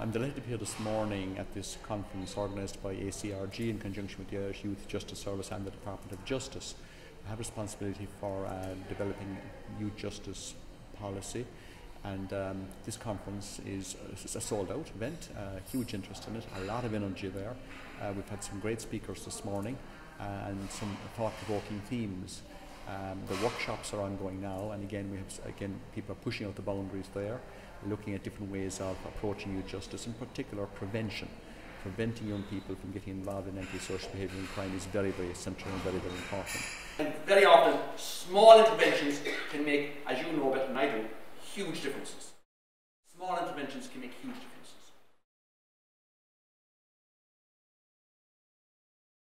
I'm delighted to be here this morning at this conference organised by ACRG in conjunction with the Irish Youth Justice Service and the Department of Justice. I have responsibility for uh, developing youth justice policy and um, this conference is, a sold out event, uh, huge interest in it, a lot of energy there. Uh, we've had some great speakers this morning and some thought provoking themes. Um, the workshops are ongoing now, and again, we have again people are pushing out the boundaries there, looking at different ways of approaching youth justice, in particular prevention. Preventing young people from getting involved in antisocial behaviour and crime is very, very essential and very, very important. And very often, small interventions can make, as you know better than I do, huge differences. Small interventions can make huge differences.